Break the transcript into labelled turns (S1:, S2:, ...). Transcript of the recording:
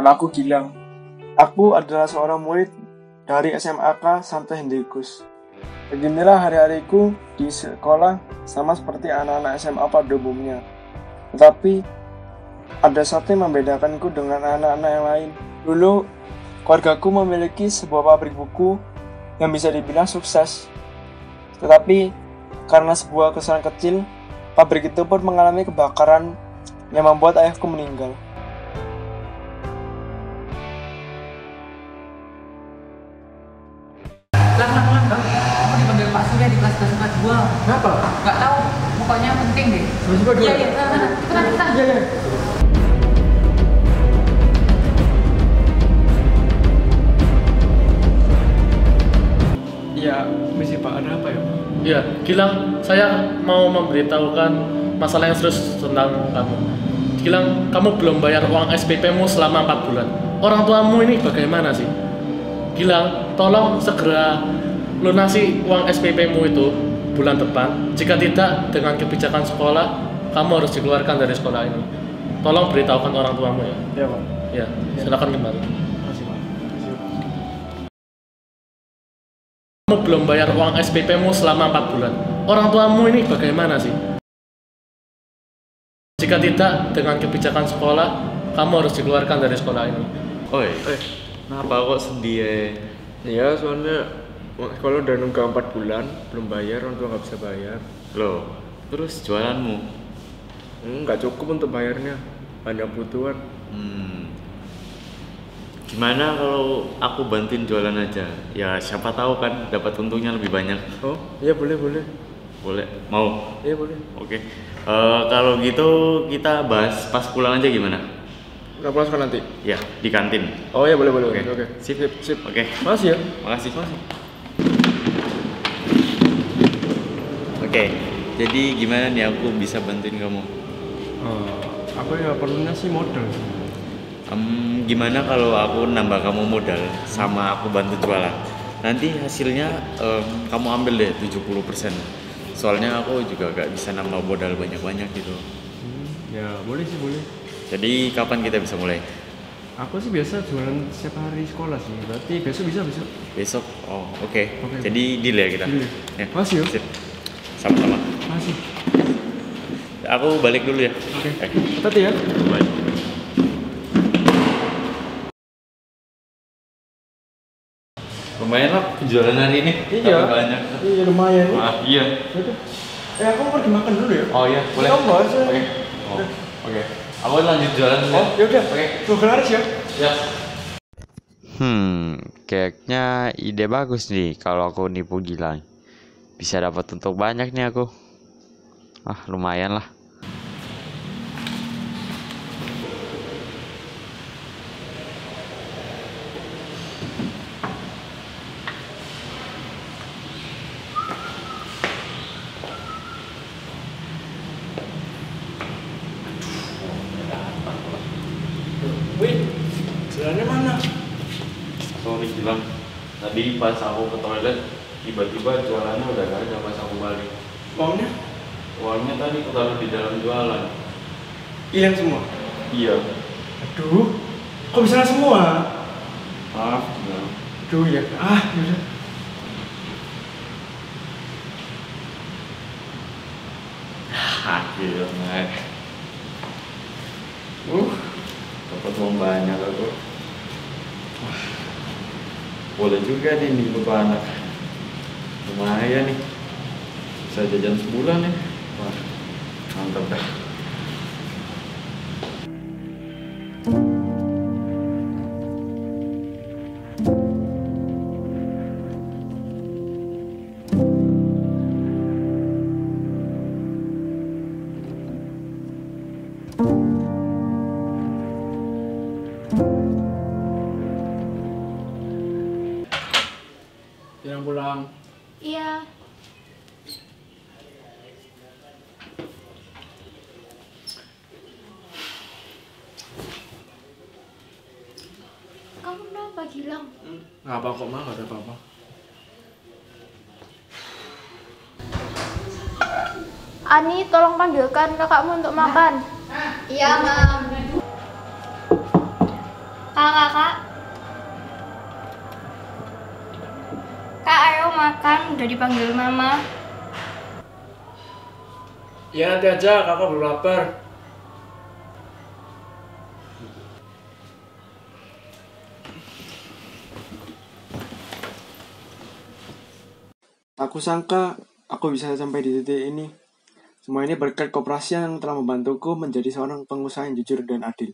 S1: Namaku Gilang. Aku adalah seorang murid dari SMAK Santo Hendrikus. Beginilah hari-hariku di sekolah sama seperti anak-anak SMA pada umumnya. Tetapi ada satu yang membedakanku dengan anak-anak yang lain. Dulu, keluargaku memiliki sebuah pabrik buku yang bisa dibilang sukses. Tetapi karena sebuah kesalahan kecil, pabrik itu pun mengalami kebakaran yang membuat ayahku meninggal.
S2: Kelas kelas dua.
S3: Kenapa?
S2: Gak tahu. Pokoknya penting deh.
S3: Dua, dua?
S2: Iya, iya. Cepetan, cepetan.
S3: Iya, iya. Iya, misi Pak, ada apa ya Pak?
S4: Ya, Gilang, saya mau memberitahukan masalah yang serius tentang kamu. Gilang, kamu belum bayar uang SPP-mu selama 4 bulan. Orang tuamu ini bagaimana sih? Gilang, tolong segera lunasi uang SPP-mu itu bulan depan. Jika tidak, dengan kebijakan sekolah, kamu harus dikeluarkan dari sekolah ini. Tolong beritahukan orang tuamu ya.
S3: Iya Pak.
S4: Ya, silakan kembali.
S3: Makasih Pak. Makasih.
S4: Kamu belum bayar uang SPP-mu selama 4 bulan. Orang tuamu ini bagaimana sih? Jika tidak, dengan kebijakan sekolah, kamu harus dikeluarkan dari sekolah ini.
S5: Oi,
S3: Eh,
S5: kenapa kok sedih ya?
S3: iya soalnya sekolah udah nunggu 4 bulan, belum bayar, orang tua nggak bisa bayar.
S5: Loh, terus jualanmu?
S3: Nggak cukup untuk bayarnya, banyak kebutuhan.
S5: Hmm. Gimana kalau aku bantuin jualan aja? Ya siapa tahu kan dapat untungnya lebih banyak.
S3: Oh, iya boleh, boleh.
S5: Boleh? Mau?
S3: Iya boleh.
S5: Oke. Eh, kalau gitu kita bahas pas pulang aja gimana?
S3: Udah pulang sekolah nanti?
S5: Ya, di kantin.
S3: Oh iya boleh, boleh.
S5: Oke.
S3: Oke, oke.
S5: Sip,
S3: sip, sip.
S5: Oke.
S3: Makasih ya.
S5: Makasih. Oke. Jadi gimana nih aku bisa bantuin kamu?
S3: Oh, aku ya perlunya sih modal.
S5: Em, gimana kalau aku nambah kamu modal sama aku bantu jualan? Nanti hasilnya em, kamu ambil deh 70% Soalnya aku juga gak bisa nambah modal banyak-banyak gitu
S3: Hmm, ya boleh sih boleh.
S5: Jadi kapan kita bisa mulai?
S3: Aku sih biasa jualan setiap hari sekolah sih. Berarti besok bisa besok.
S5: Besok? Oh oke
S3: Oke.
S5: Jadi deal ya kita?
S3: Deal.
S5: Ya.
S3: Makasih ya.
S5: Sama-sama
S3: Makasih.
S5: Aku balik dulu ya
S3: Oke.
S5: Eh,
S3: Hati ya.
S5: bye. Lumayan lah penjualan hari ini
S3: Iya.
S5: Banyak
S3: Iya lumayan.
S5: Ah, iya.
S3: Eh aku pergi makan dulu ya.
S5: Oh iya, boleh.
S3: Iya, Mbak, saya-
S5: Oke. Oh, Oke. Aku lanjut jualan dulu.
S3: Oh ya udah.
S5: Oke.
S3: Tunggu laris ya.
S5: Ya.
S6: Hmm, kayaknya ide bagus nih kalau aku nipu Gilang. Bisa dapat untung banyak nih aku. Ah, lumayan lah.
S3: Wih, jalannya mana?
S5: Sorry bilang. Tadi pas aku ke toilet, tiba-tiba jualannya udah gak ada pas aku balik.
S3: Uangnya?
S5: Uangnya tadi aku taruh di dalam jualan.
S3: Hilang semua.
S5: Iya.
S3: Aduh, kok bisa semua?
S5: Maaf, bilang.
S3: Aduh ya. Ah, yaudah.
S5: Akhirnya. Uh, dapat uang banyak aku. Boleh juga nih nih anak. Lumayan nih. Bisa jajan sebulan nih. Wah, mantap dah.
S3: Jangan pulang.
S7: Iya. Kamu kenapa Gilang?
S3: Nggak apa kok mah, nggak ada apa-apa.
S7: Ani, tolong panggilkan kakakmu untuk makan.
S8: Iya, Mam.
S7: kakak. Kak, ayo makan. Udah dipanggil mama.
S9: Ya nanti aja, kakak belum lapar.
S3: Aku sangka aku bisa sampai di titik ini. Semua ini berkat kooperasi yang telah membantuku menjadi seorang pengusaha yang jujur dan adil.